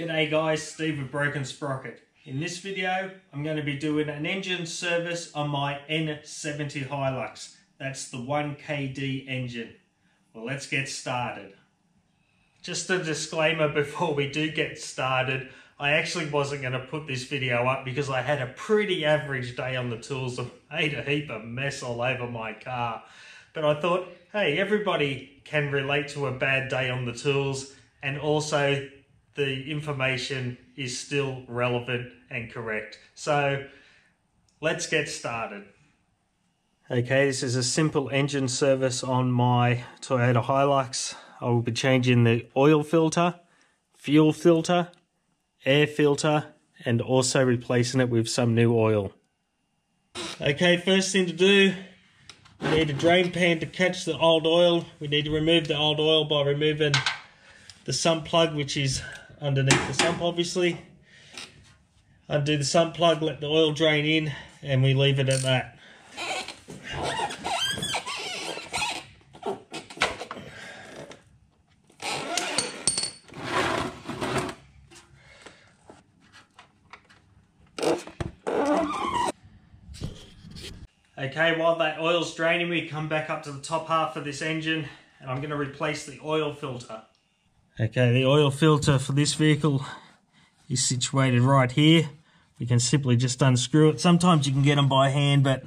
G'day guys, Steve with Broken Sprocket. In this video, I'm going to be doing an engine service on my N70 Hilux. That's the 1KD engine. Well, let's get started. Just a disclaimer before we do get started, I actually wasn't going to put this video up because I had a pretty average day on the tools and made a heap of mess all over my car. But I thought, hey, everybody can relate to a bad day on the tools and also the information is still relevant and correct. So let's get started. Okay, this is a simple engine service on my Toyota Hilux. I will be changing the oil filter, fuel filter, air filter, and also replacing it with some new oil. Okay, first thing to do, we need a drain pan to catch the old oil. We need to remove the old oil by removing the sump plug, which is underneath the sump, obviously. Undo the sump plug, let the oil drain in, and we leave it at that. Okay, while that oil's draining, we come back up to the top half of this engine and I'm going to replace the oil filter. Okay, the oil filter for this vehicle is situated right here. We can simply just unscrew it. Sometimes you can get them by hand, but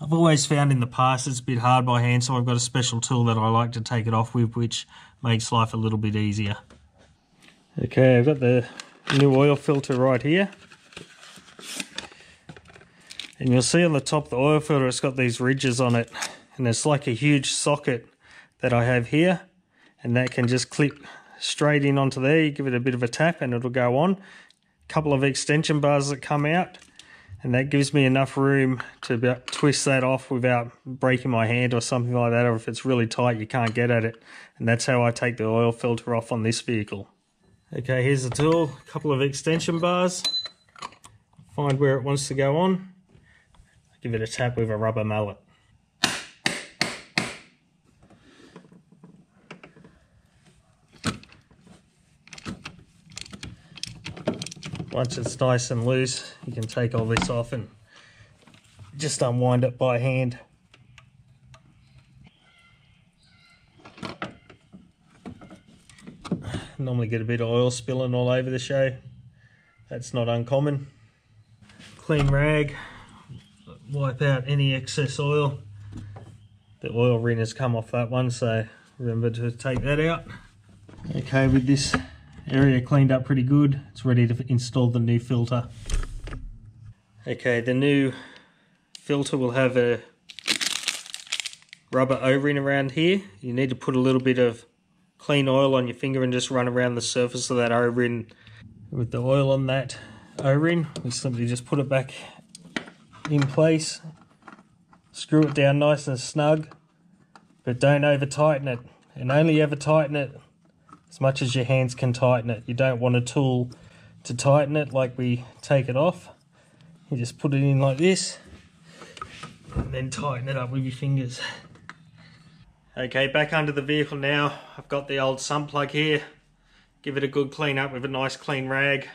I've always found in the past it's a bit hard by hand, so I've got a special tool that I like to take it off with, which makes life a little bit easier. Okay, I've got the new oil filter right here. And you'll see on the top of the oil filter, it's got these ridges on it. And it's like a huge socket that I have here. And that can just clip straight in onto there. You give it a bit of a tap and it'll go on. A couple of extension bars that come out. And that gives me enough room to twist that off without breaking my hand or something like that. Or if it's really tight, you can't get at it. And that's how I take the oil filter off on this vehicle. Okay, here's the tool. A couple of extension bars. Find where it wants to go on give it a tap with a rubber mallet. Once it's nice and loose, you can take all this off and just unwind it by hand. Normally get a bit of oil spilling all over the show. That's not uncommon. Clean rag, wipe out any excess oil. The O-ring has come off that one, so remember to take that out. Okay, with this area cleaned up pretty good, it's ready to install the new filter. Okay, the new filter will have a rubber O-ring around here. You need to put a little bit of clean oil on your finger and just run around the surface of that O-ring. With the oil on that O-ring, we simply just put it back in place. Screw it down nice and snug, but don't over tighten it. And only ever tighten it as much as your hands can tighten it. You don't want a tool to tighten it like we take it off. You just put it in like this and then tighten it up with your fingers. Okay, back under the vehicle now. I've got the old sump plug here. Give it a good clean up with a nice clean rag.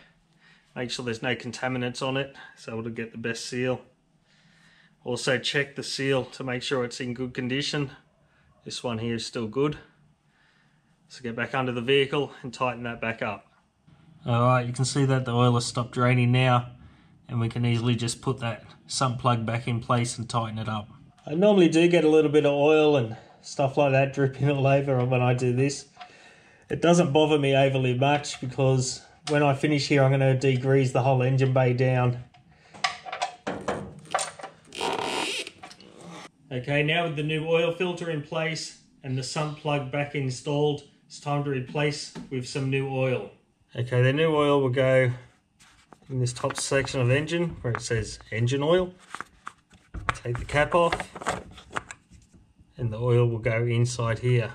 Make sure there's no contaminants on it so it'll get the best seal. Also check the seal to make sure it's in good condition. This one here is still good. So get back under the vehicle and tighten that back up. Alright, you can see that the oil has stopped draining now and we can easily just put that sump plug back in place and tighten it up. I normally do get a little bit of oil and stuff like that dripping all over when I do this. It doesn't bother me overly much because when I finish here I'm going to degrease the whole engine bay down Okay, now with the new oil filter in place and the sump plug back installed, it's time to replace with some new oil. Okay, the new oil will go in this top section of engine where it says engine oil. Take the cap off and the oil will go inside here.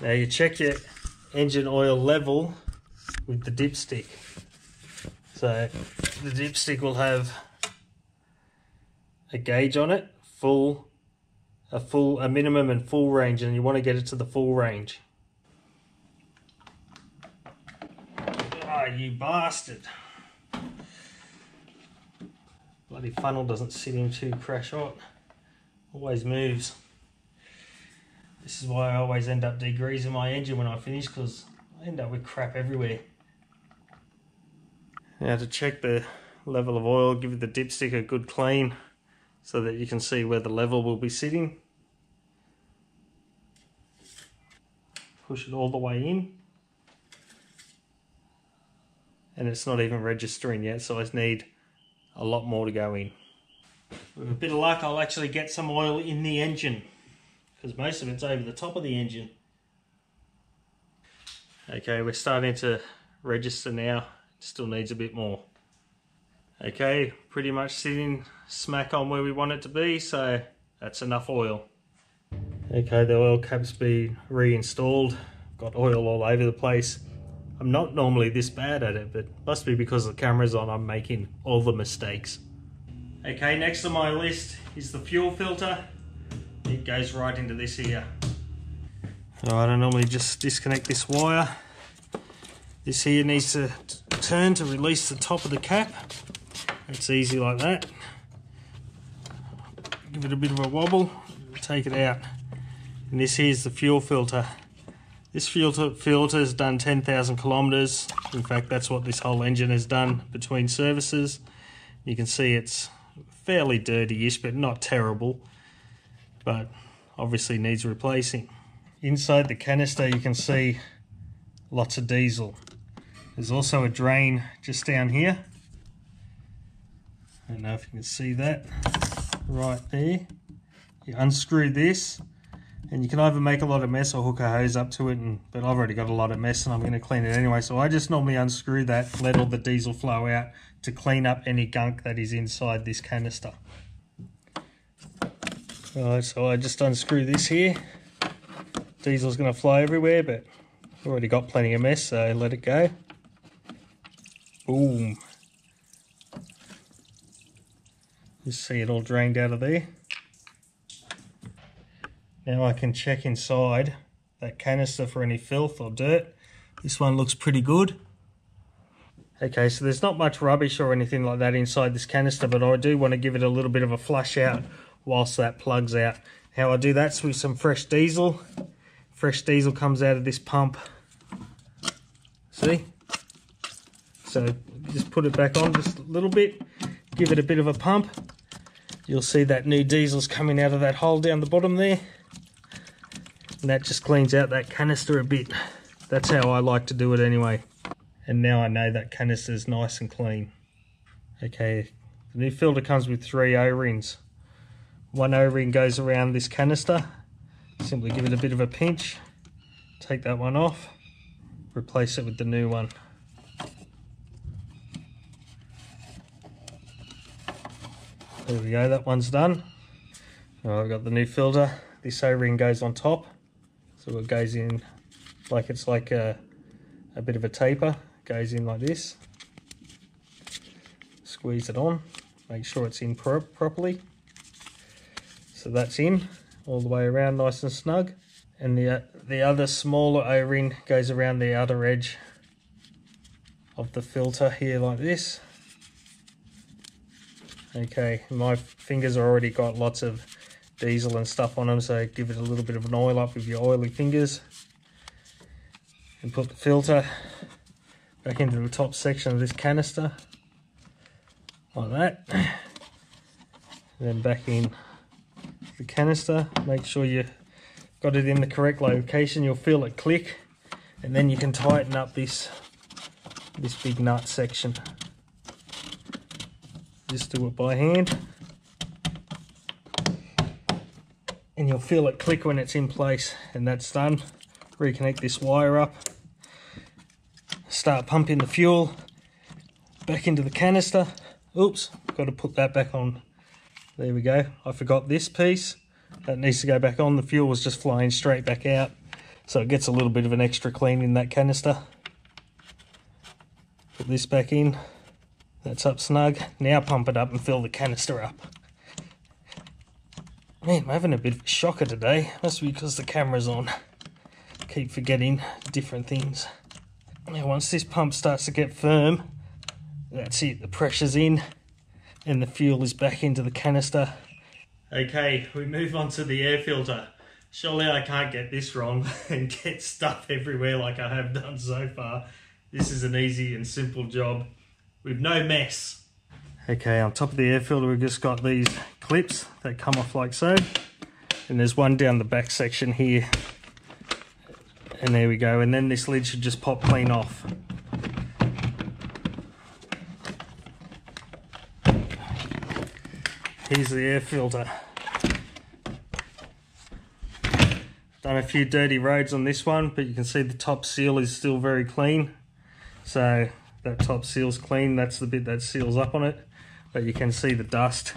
Now you check your engine oil level with the dipstick. So the dipstick will have a gauge on it, full a full a minimum and full range and you want to get it to the full range you bastard. Bloody funnel doesn't sit in too crash hot. Always moves. This is why I always end up degreasing my engine when I finish because I end up with crap everywhere. Now to check the level of oil, give the dipstick a good clean so that you can see where the level will be sitting. Push it all the way in. And it's not even registering yet, so I need a lot more to go in. With a bit of luck, I'll actually get some oil in the engine because most of it's over the top of the engine. Okay, we're starting to register now. Still needs a bit more. Okay, pretty much sitting smack on where we want it to be, so that's enough oil. Okay, the oil cap's been reinstalled. Got oil all over the place. I'm not normally this bad at it, but must be because the camera's on, I'm making all the mistakes. Okay, next on my list is the fuel filter. It goes right into this here. Alright, I don't normally just disconnect this wire. This here needs to turn to release the top of the cap. It's easy like that. Give it a bit of a wobble, take it out. And this here's the fuel filter. This filter filter has done 10,000 kilometers. In fact, that's what this whole engine has done between services. You can see it's fairly dirty-ish, but not terrible. But obviously needs replacing. Inside the canister, you can see lots of diesel. There's also a drain just down here. I don't know if you can see that right there. You unscrew this and you can either make a lot of mess or hook a hose up to it and but I've already got a lot of mess and I'm going to clean it anyway. So I just normally unscrew that let all the diesel flow out to clean up any gunk that is inside this canister. Alright so I just unscrew this here. Diesel's going to fly everywhere but I've already got plenty of mess so let it go. Boom. You see it all drained out of there now I can check inside that canister for any filth or dirt. This one looks pretty good. Okay, so there's not much rubbish or anything like that inside this canister, but I do want to give it a little bit of a flush out whilst that plugs out. How I do that's with some fresh diesel. Fresh diesel comes out of this pump. See? So just put it back on just a little bit, give it a bit of a pump. You'll see that new diesel's coming out of that hole down the bottom there and that just cleans out that canister a bit. That's how I like to do it anyway. And now I know that canister is nice and clean. Okay, the new filter comes with three O-rings. One O-ring goes around this canister. Simply give it a bit of a pinch, take that one off, replace it with the new one. There we go, that one's done. I've got the new filter. This O-ring goes on top. So it goes in like it's like a, a bit of a taper, goes in like this. Squeeze it on, make sure it's in pro properly. So that's in all the way around nice and snug. And the, the other smaller O-ring goes around the outer edge of the filter here like this. Okay, my fingers already got lots of diesel and stuff on them so give it a little bit of an oil up with your oily fingers. And put the filter back into the top section of this canister like that. And then back in the canister make sure you got it in the correct location you'll feel it click and then you can tighten up this this big nut section. Just do it by hand and you'll feel it click when it's in place and that's done. Reconnect this wire up. Start pumping the fuel back into the canister. Oops got to put that back on. There we go. I forgot this piece. That needs to go back on. The fuel was just flying straight back out. So it gets a little bit of an extra clean in that canister. Put this back in. That's up snug. Now pump it up and fill the canister up Man, I'm having a bit of a shocker today. Must be because the camera's on. Keep forgetting different things. Now once this pump starts to get firm, that's it, the pressure's in and the fuel is back into the canister. Okay, we move on to the air filter. Surely I can't get this wrong and get stuff everywhere like I have done so far. This is an easy and simple job with no mess. Okay, on top of the air filter we've just got these clips that come off like so. And there's one down the back section here. And there we go. And then this lid should just pop clean off. Here's the air filter. Done a few dirty roads on this one, but you can see the top seal is still very clean. So that top seal's clean, that's the bit that seals up on it. But you can see the dust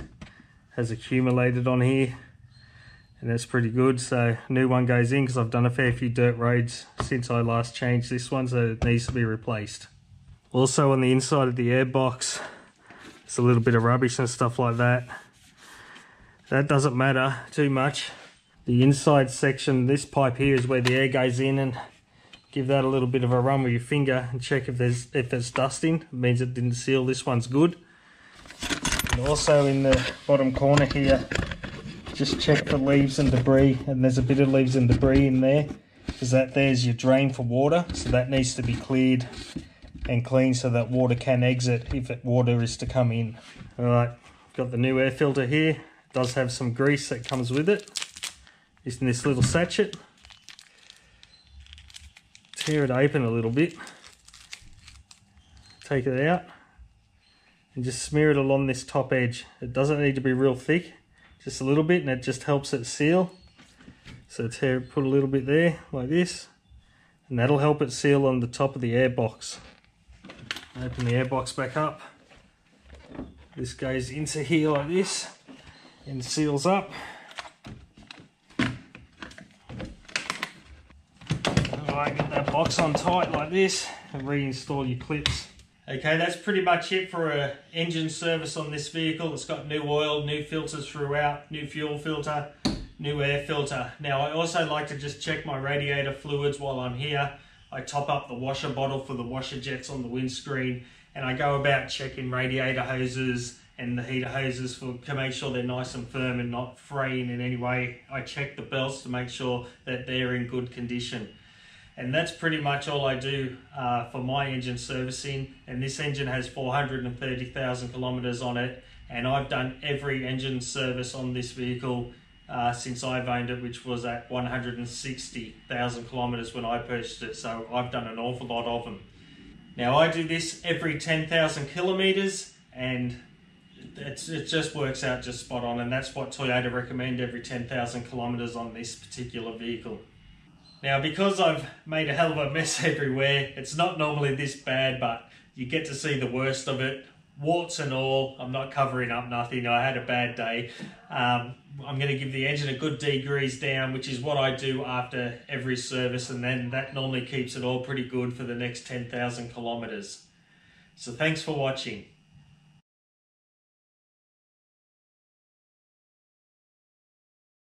has accumulated on here and that's pretty good. So new one goes in because I've done a fair few dirt roads since I last changed this one, so it needs to be replaced. Also on the inside of the air box, there's a little bit of rubbish and stuff like that. That doesn't matter too much the inside section, this pipe here is where the air goes in and give that a little bit of a run with your finger and check if there's if there's dusting. It means it didn't seal. This one's good. And also in the bottom corner here, just check for leaves and debris. And there's a bit of leaves and debris in there because that there's your drain for water. So that needs to be cleared and cleaned so that water can exit if it, water is to come in. All right, got the new air filter here. It does have some grease that comes with it using this little sachet. Tear it open a little bit. Take it out and just smear it along this top edge. It doesn't need to be real thick, just a little bit and it just helps it seal. So tear, put a little bit there like this and that'll help it seal on the top of the air box. Open the air box back up. This goes into here like this and seals up. Alright, get that box on tight like this and reinstall your clips. Okay, that's pretty much it for a engine service on this vehicle. It's got new oil, new filters throughout, new fuel filter, new air filter. Now I also like to just check my radiator fluids while I'm here. I top up the washer bottle for the washer jets on the windscreen and I go about checking radiator hoses and the heater hoses for to make sure they're nice and firm and not fraying in any way. I check the belts to make sure that they're in good condition and that's pretty much all I do uh, for my engine servicing and this engine has 430,000 kilometers on it and I've done every engine service on this vehicle uh, since I've owned it which was at 160,000 kilometers when I purchased it so I've done an awful lot of them. Now I do this every 10,000 kilometers and it just works out just spot on and that's what Toyota recommend every 10,000 kilometers on this particular vehicle. Now, because I've made a hell of a mess everywhere, it's not normally this bad, but you get to see the worst of it. Warts and all, I'm not covering up nothing. I had a bad day. Um, I'm going to give the engine a good degrease down, which is what I do after every service, and then that normally keeps it all pretty good for the next 10,000 kilometers. So thanks for watching.